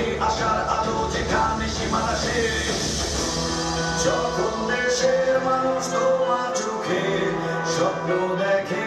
হাতে আশার আলো যেখানে সীমানা শেষ যখন দেশের মানুষ তোমার চোখে স্বপ্ন দেখে